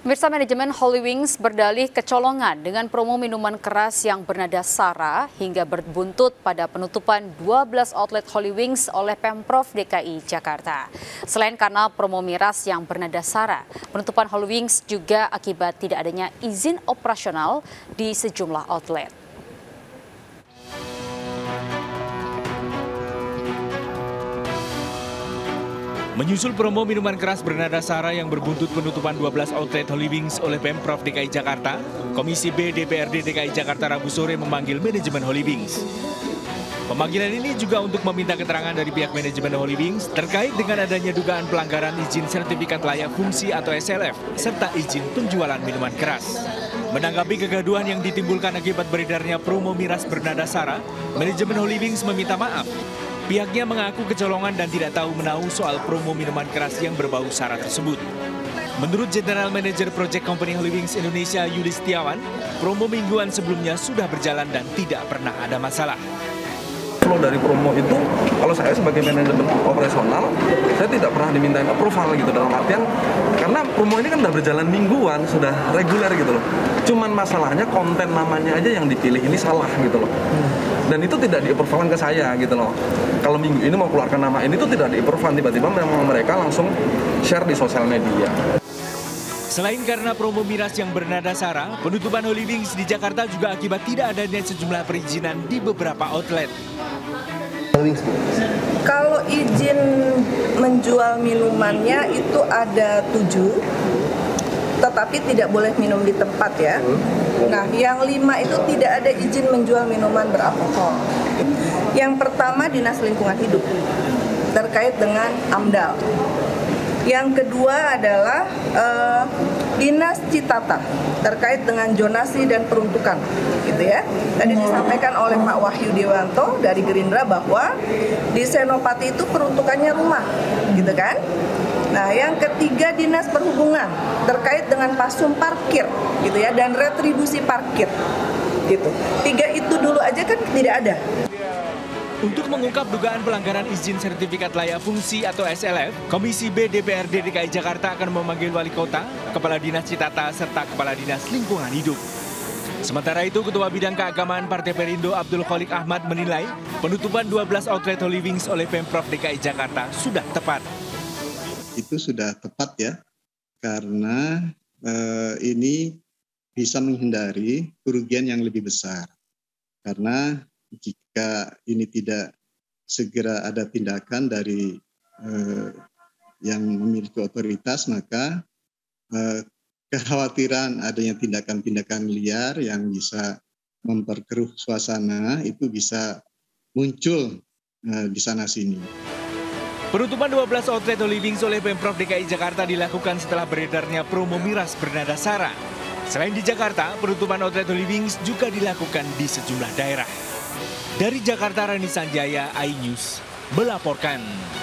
Pemirsa manajemen Holy Wings berdalih kecolongan dengan promo minuman keras yang bernada sara hingga berbuntut pada penutupan 12 outlet Holy Wings oleh Pemprov DKI Jakarta. Selain karena promo miras yang bernada sara, penutupan Holy Wings juga akibat tidak adanya izin operasional di sejumlah outlet. Menyusul promo minuman keras bernada sara yang berbuntut penutupan 12 outlet Holy Wings oleh Pemprov DKI Jakarta, Komisi B DPRD DKI Jakarta Rabu sore memanggil manajemen Holy Wings. Pemanggilan ini juga untuk meminta keterangan dari pihak manajemen Holy Wings terkait dengan adanya dugaan pelanggaran izin sertifikat layak fungsi atau SLF serta izin penjualan minuman keras. Menanggapi kegaduhan yang ditimbulkan akibat beredarnya promo miras bernada sara, manajemen Holy Wings meminta maaf Pihaknya mengaku kecolongan dan tidak tahu menahu soal promo minuman keras yang berbau sara tersebut. Menurut General Manager Project Company Holy Wings Indonesia Yuli Setiawan, promo mingguan sebelumnya sudah berjalan dan tidak pernah ada masalah flow dari promo itu kalau saya sebagai manajemen operasional saya tidak pernah dimintain approval gitu dalam artian karena promo ini kan udah berjalan mingguan sudah reguler gitu loh. Cuman masalahnya konten namanya aja yang dipilih ini salah gitu loh. Dan itu tidak diapprovalkan ke saya gitu loh. Kalau minggu ini mau keluarkan nama ini tuh tidak diapproval tiba-tiba memang mereka langsung share di sosial media. Selain karena promo miras yang bernada sara, penutupan Holy Wings di Jakarta juga akibat tidak adanya sejumlah perizinan di beberapa outlet. Kalau izin menjual minumannya itu ada tujuh, tetapi tidak boleh minum di tempat ya. Nah, yang lima itu tidak ada izin menjual minuman beralkohol. Yang pertama Dinas Lingkungan Hidup terkait dengan AMDAL. Yang kedua adalah uh, Dinas Citata terkait dengan zonasi dan peruntukan, gitu ya. Tadi disampaikan oleh Pak Wahyu Dewanto dari Gerindra bahwa di Senopati itu peruntukannya rumah, gitu kan. Nah, yang ketiga Dinas Perhubungan terkait dengan pasum parkir, gitu ya, dan retribusi parkir, gitu. Tiga itu dulu aja kan tidak ada. Untuk mengungkap dugaan pelanggaran izin sertifikat layak fungsi atau SLF, Komisi B DPRD DKI Jakarta akan memanggil wali kota, kepala dinas Citata, serta kepala dinas lingkungan hidup. Sementara itu, Ketua Bidang Keagamaan Partai Perindo Abdul Kholik Ahmad menilai penutupan 12 outlet Holy Wings oleh Pemprov DKI Jakarta sudah tepat. Itu sudah tepat ya, karena eh, ini bisa menghindari kerugian yang lebih besar. Karena jika ini tidak segera ada tindakan dari eh, yang memiliki otoritas, maka eh, kekhawatiran adanya tindakan-tindakan liar yang bisa memperkeruh suasana itu bisa muncul eh, di sana sini. Penutupan 12 outlet Livings oleh Pemprov DKI Jakarta dilakukan setelah beredarnya promo miras bernada sara. Selain di Jakarta, penutupan outlet Livings juga dilakukan di sejumlah daerah. Dari Jakarta, Rani Sanjaya, iNews melaporkan.